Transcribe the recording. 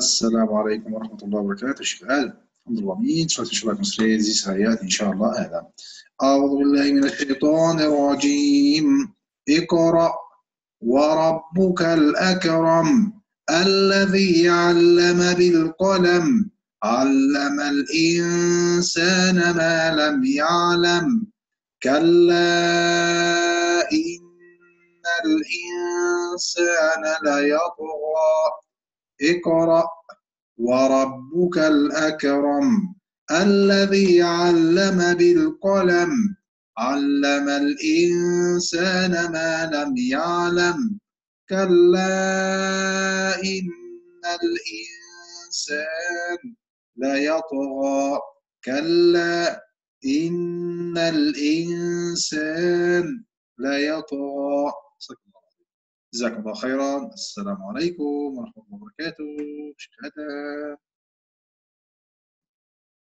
السلام عليكم ورحمة الله وبركاته. آدم الحمد لله. مين شو إن شاء الله مصري زي سهيات إن شاء الله آدم أعوذ بالله من الشيطان الرجيم. اقرأ. وربك الأكرم الذي علم بالقلم. علم الإنسان ما لم يعلم. كلا إن الإنسان ليطغى. اقرأ وربك الأكرم الذي علم بالقلم علم الإنسان ما لم يعلم كلا إن الإنسان ليطغى كلا إن الإنسان ليطغى. جزاكم الله خيرا. السلام عليكم ورحمة الله وبركاته. شكرا